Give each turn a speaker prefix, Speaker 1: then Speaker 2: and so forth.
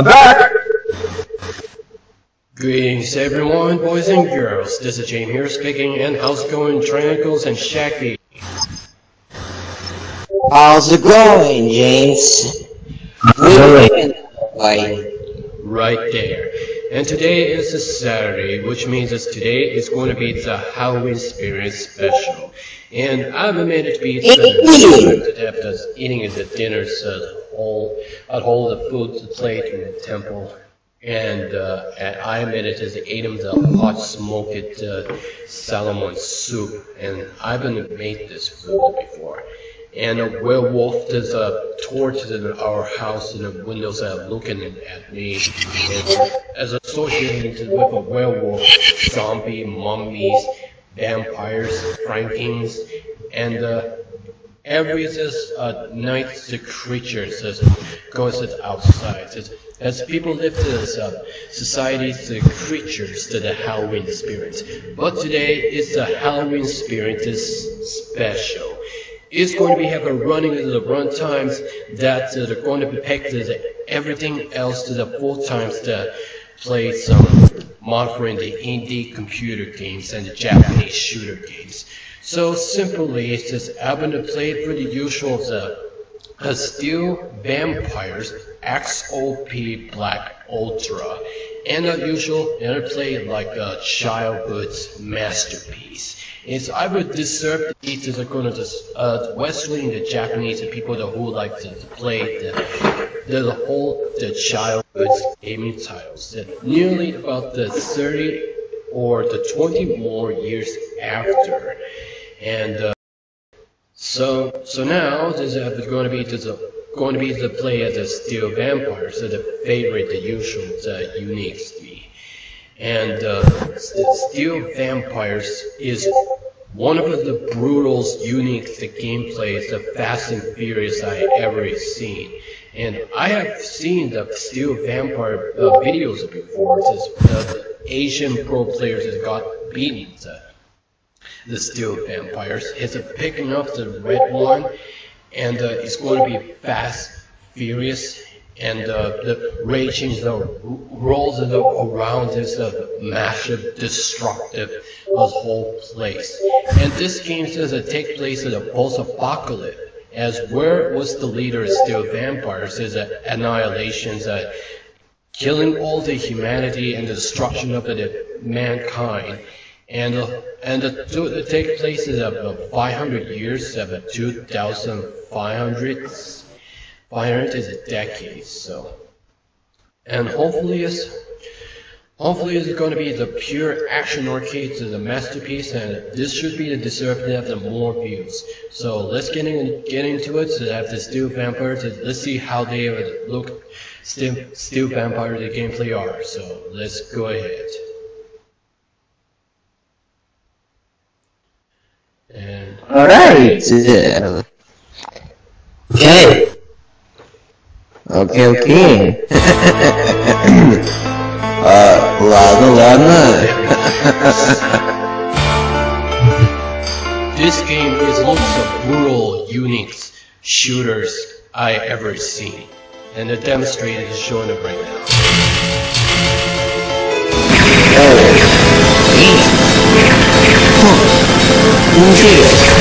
Speaker 1: I'm back!
Speaker 2: Greetings everyone, boys and girls. This is James here speaking, and how's it going, Triangles and Shaggy?
Speaker 3: How's it going, James? Good. Like,
Speaker 2: Right there. And today is a Saturday, which means that today is going to be the Halloween Spirit Special. And I've made it to be the to have the eating at the dinners at all, at all the food to plate in the temple. And, uh, and I made it as him the hot smoked uh, soup. And I've been made this food before. And a werewolf there's a torch in our house and the windows are looking at me. And as associated with a werewolf, zombie, mummies, vampires, frankings, and uh, every this uh, night the creatures that goes outside. As, as people live this uh, society, the creatures to the Halloween spirit. But today is the Halloween spirit is special. It's going to be have a running to the run times that uh, they're going to be packed everything else to the full times to play some monitoring the indie computer games and the Japanese shooter games. So simply, I'm going to play for the usual the uh, Steel Vampires XOP Black Ultra. And the usual and I play like a childhood's masterpiece. It's I would deserve to eat the kind of the uh, Wesley the Japanese people that who like to, to play the, the the whole the childhood's gaming titles. That nearly about the 30 or the 20 more years after and uh, so so now this is going to be uh, going to be the play of the Steel Vampires, so the favorite, the usual, the unique me. And uh, the Steel Vampires is one of the brutal, unique the gameplay, the Fast and Furious I ever seen. And I have seen the Steel Vampire uh, videos before. It's, uh, the Asian pro players that got beaten. The, the Steel Vampires. It's a picking up the red one and uh, it's going to be fast, furious, and uh, the raging the rolls the, around is the massive, destructive the whole place. And this game says it take place in a post-apocalypse, as where was the leader is still vampires, is an annihilations, uh, killing all the humanity and the destruction of the mankind and and to take place in uh, 500 years, about 2,500, 500 is a decade. So, and hopefully it's hopefully it's going to be the pure action arcade to the masterpiece, and this should be the have the more views. So let's get in, get into it. To have the Steel Vampire, to, let's see how they would look. Steel, Steel Vampire the gameplay are. So let's go ahead. And
Speaker 3: alright. Okay. Okay, okay. uh, ladder, ladder.
Speaker 2: this game is lots of brutal, unique shooters I ever seen. And the demonstrator is showing it right now.
Speaker 3: Oh. 音乐。